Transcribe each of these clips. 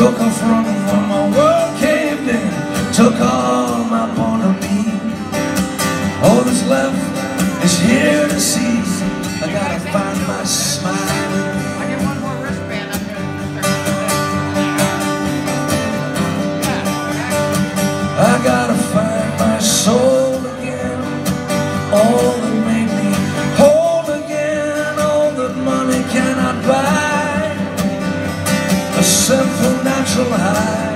Took off running when my world caved in. Took all my point of me. All that's left is here to see. I gotta find my smile. I get one more wristband up there. I gotta find my soul again. All A simple natural high.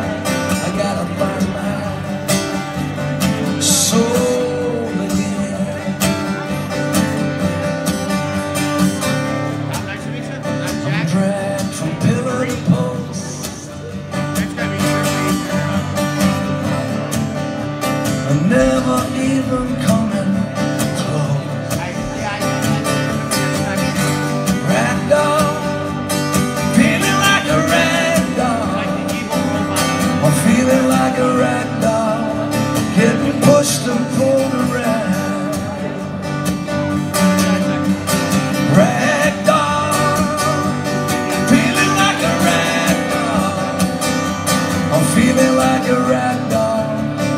Like a ragdoll,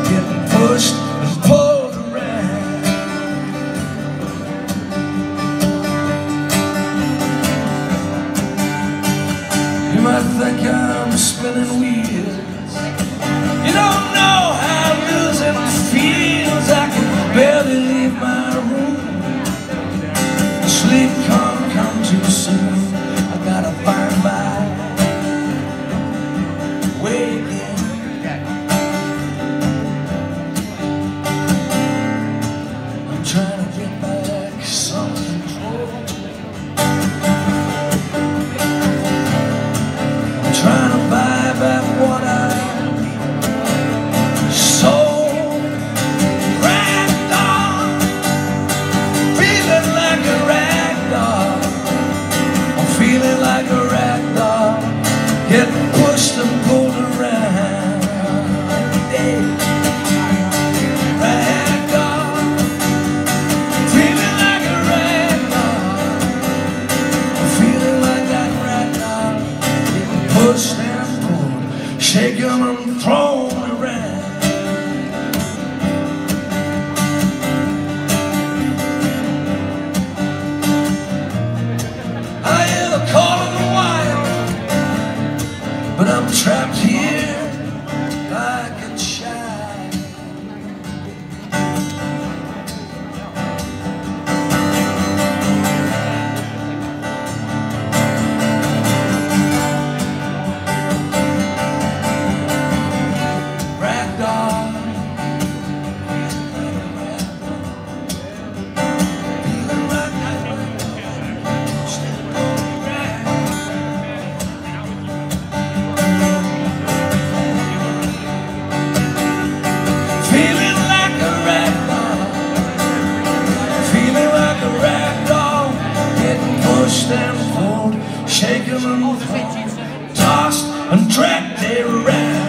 getting pushed and pulled around. You might think I'm spinning wheels. You don't know how losing feels. I can barely leave my room. Sleep can't come too soon. I gotta find my way thrown around. Getting pushed and pulled, shaken and thrown, tossed and dragged around.